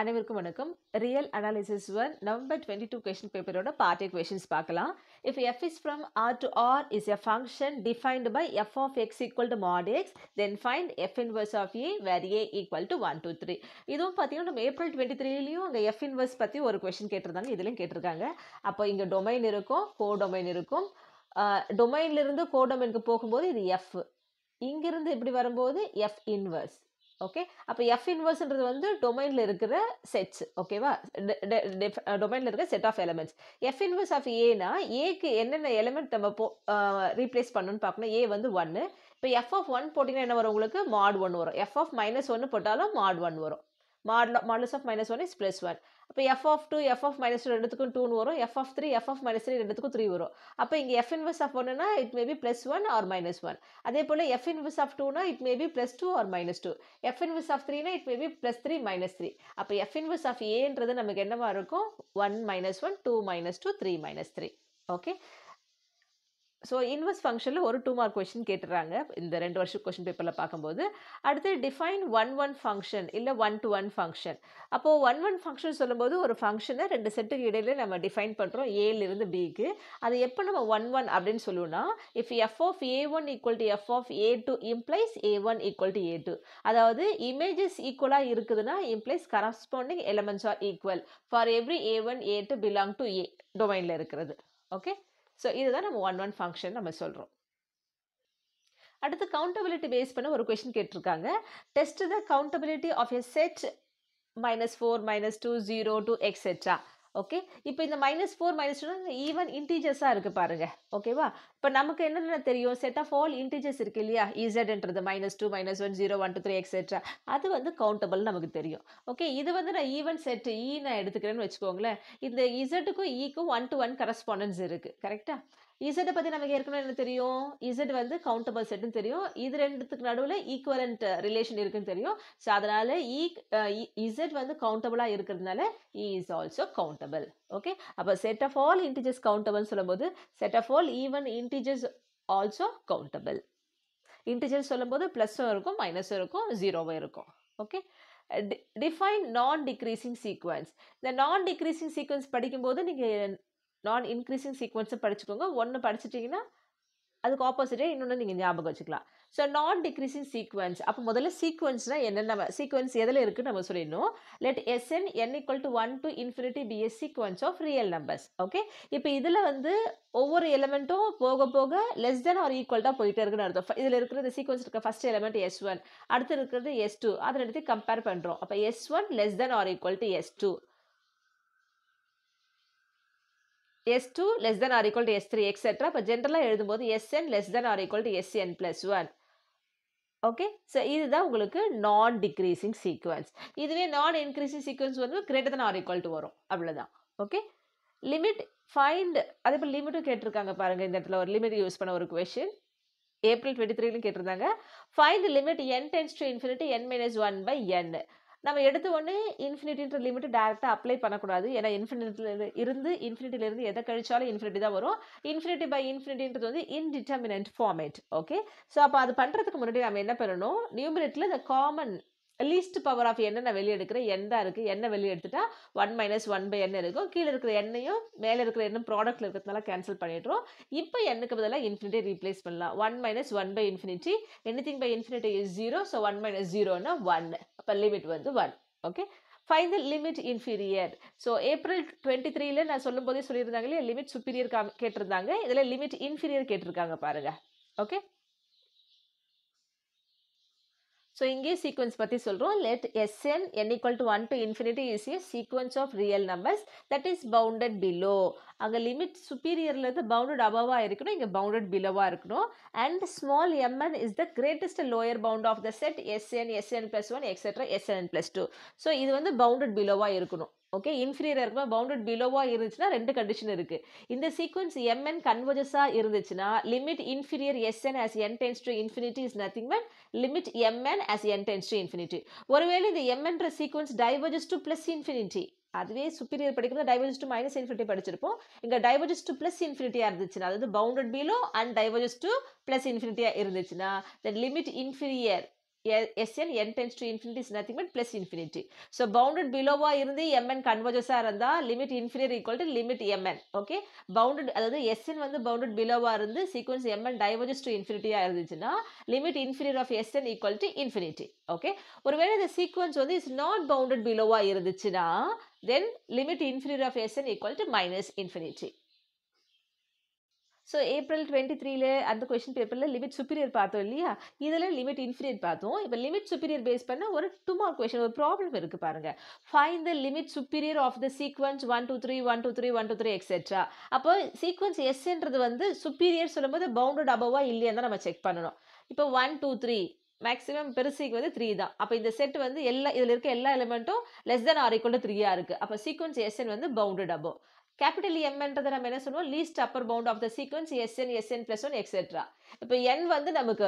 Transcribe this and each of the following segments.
அனைவருக்கும் வணக்கம். Real analysis one November twenty two question பேப்பரோட பார்ட் கொஷின்ஸ் பார்க்கலாம். If f is from R to R is a function defined by f of x equal to mod x then find f inverse of A where A equal to one two three இதுவும் பார்த்தீங்கன்னா நம்ம April twenty த்ரீலையும் அங்கே F inverse பற்றி ஒரு question கேட்டிருந்தாங்க. இதுலையும் கேட்டிருக்காங்க. அப்போ இங்கே டொமைன் இருக்கும் கோ டொமைன் இருக்கும் டொமைன்லேருந்து கோ டொமைனுக்கு போகும்போது இது எஃப் இங்கிருந்து இப்படி வரும்போது எஃப் இன்வர்ஸ் ஓகே அப்போ எஃப் இன்வர்ஸ்ன்றது வந்து டொமைனில் இருக்கிற செட்ஸ் ஓகேவா டொமைனில் இருக்கிற set of elements f inverse of ஏனா ஏக்கு என்னென்ன எலமெண்ட் நம்ம போ ரீப்ளேஸ் பண்ணணும்னு பார்க்கணும்? ஏ வந்து ஒன்று இப்போ எஃப் ஆஃப் ஒன் போட்டிங்கன்னா என்ன வரும் உங்களுக்கு? மாட் ஒன் வரும். எஃப் ஆஃப் மைனஸ் ஒன்று போட்டாலும் மாட் ஒன் வரும். Modulus of minus one is plus one அப்போ f of two f of minus two ரெண்டுத்துக்கும் டூன்னு வரும். F of three f of minus three ரெண்டுத்துக்கும் த்ரீ வரும். அப்போ இங்கே எஃப் இன்வர்ஸ் ஆஃப் ஒன்றுனா it may be plus one or minus one அதே போல் எஃப் இன்வர்ஸ் ஆஃப் டூனா it may be plus two or minus two f inverse of த்ரீனா it maybe plus three minus three அப்போ f inverse of ஏன்றது நமக்கு என்னவாக இருக்கும்? One minus one two minus two three minus three okay so inverse ஃபங்க்ஷனில் ஒரு two mark question கேட்டுறாங்க. இந்த ரெண்டு வருஷம் கொஷின் பேப்பரில் பார்க்கும்போது. அடுத்து டிஃபைன் ஒன் ஒன் ஃபங்க்ஷன் இல்லை ஒன் டு ஒன் ஃபங்க்ஷன் அப்போது ஒன் ஒன் ஃபங்க்ஷன் சொல்லும்போது ஒரு ஃபங்க்ஷனை ரெண்டு செட்டுக்கு இடையில நம்ம டிஃபைன் பண்ணுறோம் ஏலேருந்து பிக்கு அது எப்போ நம்ம ஒன் ஒன் அப்படின்னு சொல்லுவோம்னா if f of A one equal to f of A two implies A one equal to A two அதாவது இமேஜஸ் ஈக்குவலாக இருக்குதுன்னா implies corresponding elements are equal for every A one A two belong to A டொமைனில் இருக்கிறது. Okay so இதுதான் நம்ம one one function நம்ம சொல்கிறோம் அடுத்து கவுண்டபிலிட்டி பேஸ் பண்ண ஒரு கொஷின் கேட்டிருக்காங்க. Test the countability of a set minus four minus two zero two etcetera okay இப்போ இந்த minus four minus two even இன்டீஜர்ஸாக இருக்குது பாருங்க. ஓகேவா இப்போ நமக்கு என்னென்ன தெரியும்? செட் ஆஃப் ஆல் இன்டீஜர்ஸ் இருக்கு இல்லையா? இசட்ன்றது minus two minus one zero one two three etcetera அது வந்து கவுண்டபிள் நமக்கு தெரியும். ஓகே இது வந்து நான் ஈவன் செட் இ நான் எடுத்துக்கிறேன்னு வச்சுக்கோங்களேன். இந்த இசட்டுக்கும் ஈக்கும் ஒன் டு ஒன் கரஸ்பாண்டன்ஸ் இருக்குது கரெக்டாக இசட்டை பற்றி நமக்கு ஏற்கனவே என்ன தெரியும்? இசட் வந்து கவுண்டபிள் செட்டுன்னு தெரியும். இது ரெண்டுத்துக்கு நடுவில் ஈக்குவலண்ட் ரிலேஷன் இருக்குன்னு தெரியும். ஸோ அதனால் E e, Z uh, e, வந்து கவுண்டபிளாக இருக்கிறதுனால E is also countable okay அப்போ செட் ஆஃப் ஆல் இன்டிஜர்ஸ் கவுண்டபிள்னு சொல்லும்போது set of all even integers also countable integers சொல்லும்போது ப்ளஸ்ஸும் இருக்கும் மைனஸும் இருக்கும் ஜீரோவும் இருக்கும். Okay define non decreasing sequence இந்த நான் டிக்ரீசிங் சீக்வன்ஸ் படிக்கும்போது நீங்கள் நான் இன்க்ரீஸிங் சீக்வன்ஸும் படிச்சுக்கோங்க. ஒன்று படிச்சிட்டிங்கன்னா அதுக்கு ஆப்போசிட்டே இன்னொன்று நீங்கள் ஞாபகம் வச்சுக்கலாம். ஸோ நான் டிக்ரீஸிங் சீக்வன்ஸ் அப்போ முதல்ல சீக்வன்ஸ்னால் என்னென்ன சீக்வன்ஸ் எதில் இருக்குன்னு நம்ம சொல்லிடணும். Let S N N equal to one to infinity be S sequence of real numbers okay இப்போ இதில் வந்து ஒவ்வொரு எலமெண்ட்டும் போக போக லெஸ் தென் ஆர் ஈக்குவல்டாக போயிட்டே இருக்குன்னு அர்த்தம். இதில் இருக்கிற சீக்வன்ஸ் இருக்க ஃபஸ்ட் எலமெண்ட் எஸ் ஒன் அடுத்து இருக்கிறது எஸ் டூ அதை எடுத்து கம்பேர் பண்ணுறோம் அப்போ S one less than or equal to S two S two less than or equal to S three etcetera இப்போ ஜென்ரலாக எழுதும்போது S N less than or equal to S N plus one okay so இதுதான் உங்களுக்கு நான் decreasing sequence இதுவே நான் increasing sequence வந்து greater than or equal to வரும். அவ்வளோதான் ஓகே லிமிட் ஃபைண்ட் அதே போல் லிமிட்டும் கேட்டிருக்காங்க பாருங்கள் இந்த இடத்துல ஒரு லிமிட் யூஸ் பண்ண ஒரு கொஷின் ஏப்ரல் டுவெண்ட்டி த்ரீலையும் கேட்டிருந்தாங்க. Find limit N tends to infinity N minus one by N நம்ம எடுத்த உடனே இன்ஃபினிட்டின்ற லிமிட் டேரெக்டாக அப்ளை பண்ணக்கூடாது. ஏன்னா இன்ஃபினிட்டில இருந்து இன்ஃபினிட்டிலேருந்து எதை கழிச்சாலும் இன்ஃபினிட்டி தான் வரும். இன்ஃபினிட்டி பை இன்ஃபினிட்டின்றது வந்து இன்டிட்டர்மினன்ட் ஃபார்மேட் ஓகே ஸோ அப்போ அது பண்ணுறதுக்கு முன்னாடி நம்ம என்ன பண்ணணும்? நியூமினேட்டில் இந்த காமன் லீஸ்ட் பவர் ஆஃப் எண்ணெய் நான் வெளியே எடுக்கிறேன். என் தான் இருக்குது என்ன வெளியே எடுத்துட்டா ஒன் மைனஸ் ஒன் பை எண்ணெய் இருக்கும். கீழே இருக்கிற எண்ணையும் மேலே இருக்கிற எண்ணும் ப்ராடக்ட்டில் இருக்கிறதுனால கேன்சல் பண்ணிடுறோம். இப்போ எண்ணுக்கு பதிலாக இன்ஃபினிட்டி ரீப்ளேஸ் பண்ணலாம். One minus one by infinity anything by infinity is zero so one minus ஜீரோனா ஒன்னு அப்போ லிமிட் வந்து one okay find the limit inferior so April twenty த்ரீல நான் சொல்லும் போதே சொல்லியிருந்தாங்க இல்லையா? லிமிட் சுப்பீரியர் கா கேட்டிருந்தாங்க. இதில் லிமிட் இன்ஃபீரியர் கேட்டிருக்காங்க பாருங்க ஓகே ஸோ இங்கே சீக்வன்ஸ் பற்றி சொல்கிறோம் let S N N equal to one to infinity is a sequence of real numbers that is bounded below அங்கே லிமிட் சுப்பீரியர்லேருந்து பவுண்டட் அபவாக இருக்கணும். இங்கே பவுண்டட் பிலோவாக இருக்கணும். And small M N is the greatest lower bound of the set S N S N plus one etcetera S N plus two so இது வந்து bounded பிலோவாக இருக்கணும். ஓகே இன்ஃபீரியராக இருக்கும்? பவுண்டட் பிலோவாக இருந்துச்சுன்னா ரெண்டு கண்டிஷன் இருக்குது இந்த சீக்வன்ஸ் எம்என் கன்வர்ஜஸாக இருந்துச்சுன்னா limit inferior s n as n tends to infinity is nothing but limit m n as n tends to infinity ஒருவேளை இந்த எம்என்ற sequence diverges to plus infinity அதுவே சுப்பீரியர் படிக்கிறது? டைவர்ஜஸ் டு மைனஸ் இன்ஃபினிட்டி படிச்சிருப்போம். இங்கே diverges to plus இன்ஃபினிட்டியாக இருந்துச்சுன்னா அதாவது bounded below and diverges to plus இன்ஃபினிட்டியாக இருந்துச்சுன்னா the limit inferior S N tends to infinity infinity is but plus plus infinity so bounded பிலோவா இருந்து M N கன்வர்ஜஸாக இருந்தால் limit infinity equal to limit m n okay bounded அதாவது SN வந்து bounded பிலோவா இருந்து sequence m n to infinity ஆ இருந்துச்சுன்னா limit infinity of s n equal to infinity. Okay ஒருவேளை இந்த sequence வந்து இஸ் நாட் பவுண்டட் பிலோவா இருந்துச்சுன்னா then limit infinity of S N equal to minus infinity. So April twenty த்ரீல அந்த question பேப்பரில் லிமிட் சுப்பீரியர் பார்த்தோம் இல்லையா? இதில் லிமிட் இன்ஃபீரியர் பார்த்தோம். இப்போ லிமிட் சுப்பீரியர் பேஸ் பண்ண ஒரு டூ மார்க் கொஷின் ஒரு ப்ராப்ளம் இருக்குது பாருங்க. Find the limit superior of the sequence one two three one two three one two three etcetera அப்போ சீக்வன்ஸ் எஸ்ன்றது வந்து சுப்பீரியர் சொல்லும்போது பவுண்டட் அபவா இல்லையான்னு நம்ம செக் பண்ணணும். இப்போ ஒன் டூ த்ரீ மேக்ஸிமம் பெருசிக்கு வந்து த்ரீ தான். அப்போ இந்த செட் வந்து எல்லா இதில் இருக்க எல்லா எலிமெண்ட்டும் லெஸ் தென் ஆர் ஈக்குவல் த்ரீயாக இருக்குது அப்போ சீக்வன்ஸ் எஸ்என் வந்து பவுண்டட் அபோ கேபிட்டல் எம்ன்றதை நம்ம என்ன சொல்லுவோம்? Least upper bound of the sequence S N S N plus one etcetera இப்போ என் வந்து நமக்கு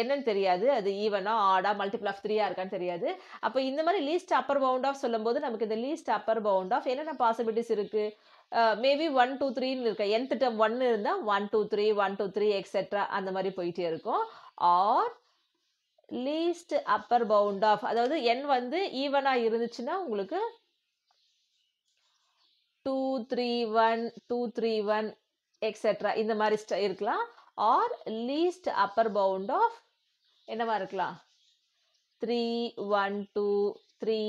என்னன்னு தெரியாது. அது ஈவனா ஆடா மல்டிபிள் ஆஃப் த்ரீயா இருக்கான்னு தெரியாது. அப்போ இந்த மாதிரி லீஸ்ட் அப்பர் பவுண்ட் ஆஃப் சொல்லும்போது நமக்கு இந்த லீஸ்ட் அப்பர் பவுண்ட் ஆஃப் என்னென்ன பாசிபிலிட்டிஸ் இருக்கு? மேபி ஒன் டூ த்ரீன்னு இருக்க. என்த் டேர்ம் ஒன்று இருந்தால் one two three one two three etcetera அந்த மாதிரி போயிட்டே இருக்கும். Or least upper bound of அதாவது என் வந்து ஈவனாக இருந்துச்சுன்னா உங்களுக்கு two three one two three one etcetera இந்த மாதிரி இருக்கலாம். Or least upper bound of என்னவா இருக்கலாம்? Three one two three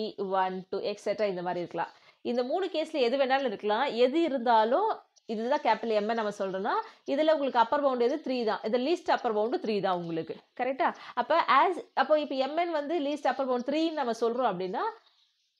one two etcetera இந்த மாதிரி இருக்கலாம். இந்த மூணு கேஸில் எது வேணாலும் இருக்கலாம். எது இருந்தாலும் இதுதான் கேபிட்டல் எம்ஏ நம்ம சொல்கிறோன்னா இதில் உங்களுக்கு அப்பர் பவுண்ட் எது த்ரீ தான். இது லீஸ்ட் அப்பர் பவுண்டு த்ரீ தான் உங்களுக்கு. கரெக்டாக அப்போ ஆஸ் அப்போ இப்போ எம்என் வந்து லீஸ்ட் அப்பர் பவுண்ட் த்ரீன்னு நம்ம சொல்கிறோம் அப்படின்னா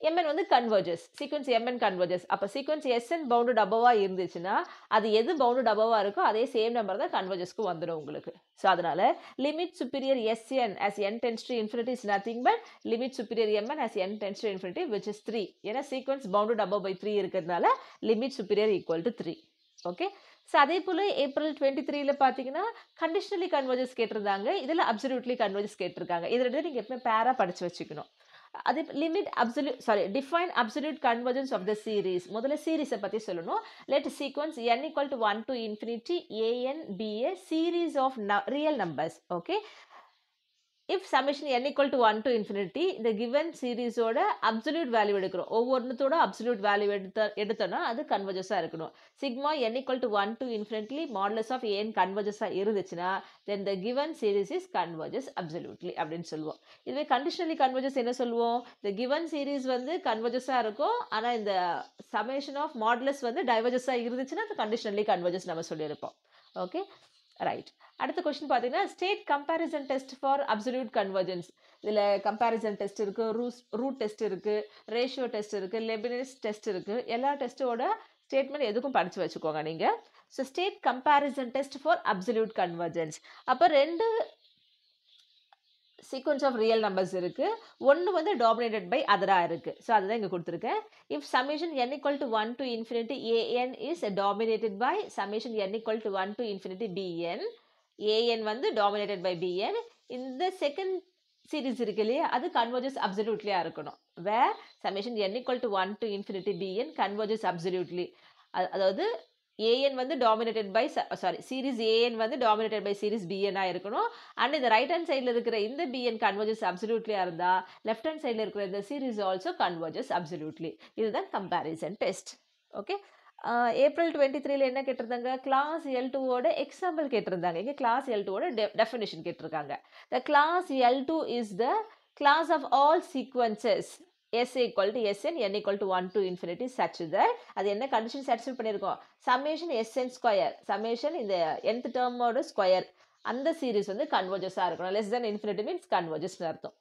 எம்என் வந்து converges sequence m n converges அப்போ சீக்வன்ஸ் எஸ்என் பவுண்டட் அபவாக இருந்துச்சுன்னா அது எது பவுண்டட் அபவாக இருக்கோ அதே சேம் நம்பர் தான் கன்வர்ஜஸ்க்கு வந்துடும் உங்களுக்கு. ஸோ அதனால் limit superior SN as N tends to infinity is nothing but limit superior MN as N tends to infinity which is three ஏன்னா sequence bounded above by three இருக்கிறதுனால limit superior equal to three okay so அதே போல் April twenty த்ரீல பார்த்தீங்கன்னா conditionally converges கேட்டிருந்தாங்க. இதில் absolutely converges கேட்டிருக்காங்க. இதில் நீங்கள் எப்பவுமே பேராக படித்து வச்சுக்கணும். அது limit absolute sorry define absolute convergence of the series முதல்ல சீரீஸை பற்றி சொல்லணும். Let sequence N equal to one to infinity AN be a series of real numbers okay if summation N equal to one to infinity இந்த given சீரீஸோட absolute value எடுக்கிறோம். ஒவ்வொன்றுத்தோட absolute value எடுத்த எடுத்தோன்னா அது கன்வர்ஜஸாக இருக்கணும். Sigma N equal to one to infinitely modulus of AN கன்வர்ஜஸாக இருந்துச்சுன்னா then the given series is converges absolutely அப்படின்னு சொல்லுவோம். இதுவே கண்டிஷனலி கன்வர்ஜஸ் என்ன சொல்லுவோம்? இந்த கிவன் சீரீஸ் வந்து கன்வர்ஜஸாக இருக்கும். ஆனால் இந்த சமேஷன் ஆஃப் மாடலஸ் வந்து டைவர்ஜஸாக இருந்துச்சுன்னா அது கண்டிஷனலி கன்வர்ஜஸ் நம்ம சொல்லியிருப்போம். ஓகே ரைட் அடுத்த கொஸ்டின் பார்த்தீங்கன்னா state comparison test for absolute convergence இதில் கம்பேரிசன் டெஸ்ட் இருக்குது ரூஸ் ரூட் டெஸ்ட் இருக்குது ரேஷியோ டெஸ்ட் இருக்குது லெபினஸ் டெஸ்ட் இருக்குது எல்லா டெஸ்ட்டோட ஸ்டேட்மெண்ட் எதுக்கும் படித்து வச்சுக்கோங்க நீங்கள் so state comparison test for absolute convergence அப்போ ரெண்டு சீக்வன்ஸ் ஆஃப் ரியல் நம்பர்ஸ் இருக்குது ஒன்று வந்து டாமினேட்டட் பை அதராக இருக்குது ஸோ அதுதான் இங்கே கொடுத்துருக்கேன். If summation N equal to one to infinity AN is dominated by summation N equal to one to infinity BN AN வந்து டாமினேட்டட் பை பிஎன் இந்த second series இருக்கு இல்லையா? அது கன்வர்ஜஸ் அப்சல்யூட்லியாக இருக்கணும். Where summation N equal to one to infinity BN converges absolutely அதாவது AN வந்து dominated by sorry series AN வந்து டாமினேட்டட் பை சீரிஸ் பிஎன்னாக இருக்கணும். அண்ட் இந்த ரைட் ஹேண்ட் சைடில் இருக்கிற இந்த பிஎன் கன்வர்ஜஸ் அப்சல்யூட்லியாக இருந்தால் லெஃப்ட் ஹேண்ட் சைடில் இருக்கிற இந்த சீரிஸ் ஆல்சோ கன்வர்ஜஸ் அப்சல்யூட்லி இதுதான் comparison test okay April twenty த்ரீல என்ன கேட்டிருந்தாங்க? கிளாஸ் எல் டூவோட எக்ஸாம்பிள் கேட்டிருந்தாங்க. இங்கே கிளாஸ் எல் டூவோட டெஃபினேஷன் கேட்டிருக்காங்க. The class L two is the class of all sequences S equal to SN N equal to one to infinity such that அது என்ன கண்டிஷன் சாட்டிஸ்ஃபை பண்ணியிருக்கோம்? சமேஷன் எஸ்என் ஸ்கொயர் சமேஷன் இந்த nth டேர்மோட square அந்த series வந்து கன்வர்ஜஸாக இருக்கணும். Less than infinity means கன்வர்ஜஸ்னு அர்த்தம்.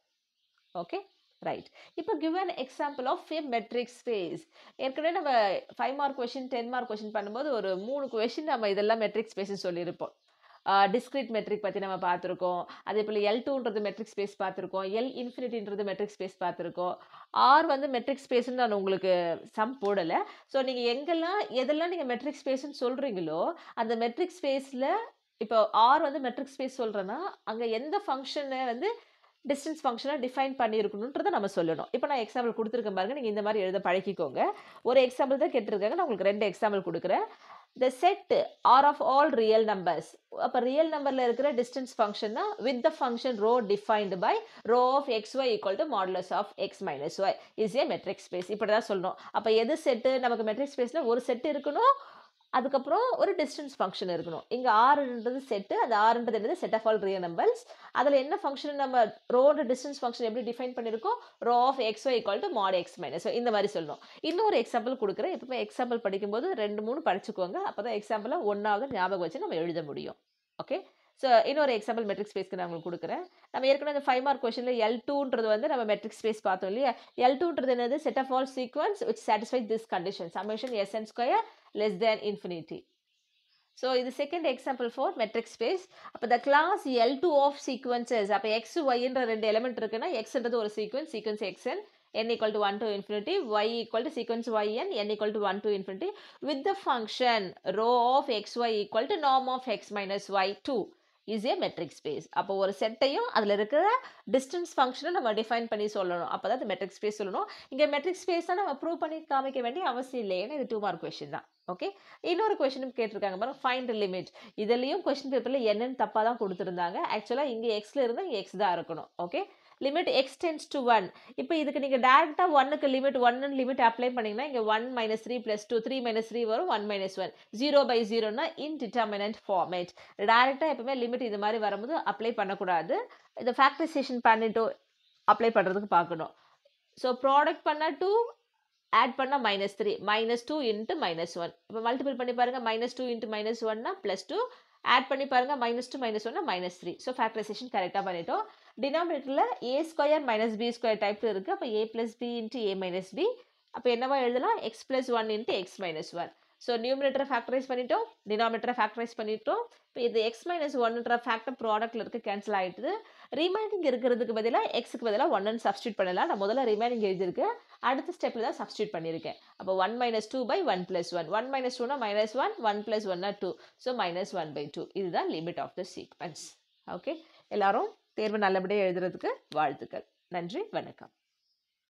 ஓகே ரைட் இப்போ கிவன் எக்ஸாம்பிள் ஆஃப் ஃபே மெட்ரிக் ஸ்பேஸ் ஏற்கனவே நம்ம five mark question ten mark question பண்ணும்போது ஒரு மூணு கொஷின் நம்ம இதெல்லாம் மெட்ரிக் ஸ்பேஸ்னு சொல்லியிருப்போம். டிஸ்கிரிட் மெட்ரிக் பற்றி நம்ம பார்த்துருக்கோம். அதே போல் எல் டூன்றது மெட்ரிக் ஸ்பேஸ் பார்த்துருக்கோம். எல் இன்ஃபினிட்டின்றது மெட்ரிக் ஸ்பேஸ் பார்த்துருக்கோம். ஆர் வந்து மெட்ரிக் ஸ்பேஸ்ன்னு நான் உங்களுக்கு சம் போடலை. ஸோ நீங்கள் எங்கெல்லாம் எதெல்லாம் நீங்கள் மெட்ரிக் ஸ்பேஸ்ன்னு சொல்கிறீங்களோ அந்த மெட்ரிக் ஸ்பேஸில் இப்போ ஆர் வந்து மெட்ரிக் ஸ்பேஸ் சொல்கிறேன்னா அங்கே எந்த ஃபங்க்ஷனை வந்து டிஸ்டன்ஸ் ஃபங்க்ஷனாக டிஃபைன் பண்ணியிருக்கணுன்றதை நம்ம சொல்லணும். இப்போ நான் எக்ஸாம்பிள் கொடுத்துருக்கேன் பாருங்க. நீங்கள் இந்த மாதிரி எழுத பழகிக்கோங்க. ஒரு எக்ஸாம்பிள் தான் கேட்டிருக்காங்க. நான் உங்களுக்கு ரெண்டு எக்ஸாம்பிள் கொடுக்குறேன். The set R of all real numbers அப்போ ரியல் நம்பரில் இருக்கிற டிஸ்டன்ஸ் ஃபங்க்ஷன்னா with the function rho defined by rho of X Y equal to modulus of X minus Y is a metric space இப்படி தான் சொல்லணும். அப்போ எது செட்டு நமக்கு மெட்ரிக் ஸ்பேஸில் ஒரு செட் இருக்கணும். அதுக்கப்புறம் ஒரு டிஸ்டன்ஸ் ஃபங்க்ஷன் இருக்கணும். இங்கே ஆறுன்றது செட்டு அந்த ஆறுன்றது என்னது? Set of all real numbers அதில் என்ன ஃபங்க்ஷன் நம்ம ரோட டிஸ்டன்ஸ் ஃபங்க்ஷன் எப்படி டிஃபைன் பண்ணியிருக்கோம்? Rho of X Y equal to mod X minus இந்த மாதிரி சொல்லணும் இன்னொரு எக்ஸாம்பிள் கொடுக்குறேன். எப்பவுமே எக்ஸாம்பிள் படிக்கும்போது ரெண்டு மூணு படிச்சுக்கோங்க. அப்போ தான் எக்ஸாம்பிளாக ஒன்றாவது ஞாபகம் வச்சு நம்ம எழுத முடியும். ஓகே ஸோ இன்னொரு எக்ஸாம்பிள் மெட்ரிக் ஸ்பேஸ்க்கு நான் உங்களுக்கு கொடுக்குறேன். நம்ம ஏற்கனவே அந்த ஃபைவ் மார்க் கொஷனில் எல் டூன்றது வந்து நம்ம மெட்ரிக் ஸ்பேஸ் பார்த்தோம் இல்லையா? எல் டூன்றது என்னது? Set of all sequence which satisfy this condition summation S N square less than infinity so இது second example for metric space அப்போ the class L two of sequences அப்போ எக்ஸ் ஒய்ன்ற ரெண்டு element இருக்குன்னா எக்ஸ்ன்றது ஒரு sequence sequence XN n equal to 1 to infinity, y equal to sequence yn, n equal to 1 to infinity with the function rho of xy equal to norm of x minus y 2 is a metric space அப்போ ஒரு செட்டையும் அதில் இருக்கிற distance ஃபங்க்ஷனை நம்ம define பண்ணி சொல்லணும். அப்போ தான் மெட்ரிக் ஸ்பேஸ் சொல்லணும். இங்கே மெட்ரிக் ஸ்பேஸை நம்ம ப்ரூவ் பண்ணி காமிக்க வேண்டிய அவசியம் இல்லை ஏன்னா இது டூ மார்க் கொஷின் தான். ஓகே இன்னொரு கொஷனும் கேட்டிருக்காங்க பாருங்க ஃபைண்ட் லிமிட் இதுலேயும் கொஷின் பேப்பரில் என்னென்னு தப்பாக தான் கொடுத்துருந்தாங்க. ஆக்சுவலாக இங்கே எக்ஸில் இருந்தால் இங்கே எக்ஸ் தான் இருக்கணும். Okay limit X tends to one இப்போ இதுக்கு நீங்கள் டேரெக்டாக ஒன்னுக்கு லிமிட் ஒன்னு லிமிட் அப்ளை பண்ணிங்கன்னா இங்கே one minus three plus two three minus three வரும் one minus one zero by ஜீரோனா indeterminate format டேரெக்டாக எப்பவுமே லிமிட் இது மாதிரி வரும்போது அப்ளை பண்ணக்கூடாது. இந்த ஃபேக்டரைசேஷன் பண்ணிட்டு அப்ளை பண்ணுறதுக்கு பார்க்கணும். ஸோ ப்ராடக்ட் பண்ணால் டூ ஆட் பண்ணால் minus three minus two into minus one இப்போ மல்டிபிள் பண்ணி பாருங்கள் மைனஸ் டூ இன்ட்டு மைனஸ் ஒன்னா ப்ளஸ் டூ ஆட் பண்ணி பாருங்கள் மைனஸ் டூ மைனஸ் ஒன்னா மைனஸ் த்ரீ ஸோ ஃபேக்டரைசேஷன் கரெக்டாக பண்ணிட்டோம். டினாமினேட்டரில் a square minus b square type இருக்குது அப்போ a plus b into a minus b அப்போ என்னவா எழுதலாம்? X plus one into x minus one so நியூமினேட்டரை factorise பண்ணிட்டோம். டினாமினேட்டரை ஃபேக்டரைஸ் பண்ணிட்டோம். இப்போ இது எக்ஸ் மைனஸ் ஒன்னுன்ற ஃபேக்டர் ப்ராடக்ட்டில் இருக்க கேன்சல் ஆகிடுது ரிமைனிங் இருக்கிறதுக்கு பதிலாக எக்ஸுக்கு பதிலாக ஒன்னு சப்ஸ்டியூட் பண்ணலாம். நான் முதல்ல ரிமைனிங் எழுதியிருக்கேன் அடுத்த ஸ்டெப்பில் தான் சப்ஸ்டியூட் பண்ணியிருக்கேன். அப்போ one minus two by one plus one one minus டூனா மைனஸ் ஒன் ஒன் ப்ளஸ் ஒன்னா two so minus one by two இதுதான் limit of the sequence okay எல்லாரும் தேர்வு நல்லபடியாக எழுதுறதுக்கு வாழ்த்துக்கள். நன்றி வணக்கம்.